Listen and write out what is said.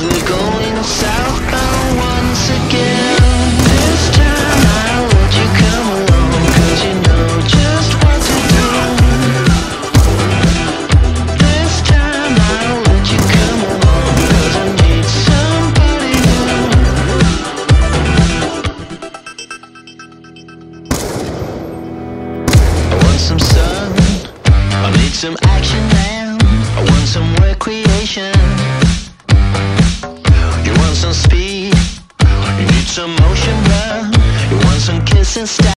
We're going southbound once again This time I let you come you know just what to do. This time I let you come I need somebody new. I want some sun I need some action now I want some recreation want some speed. You need some motion, bruh. You want some kissing style.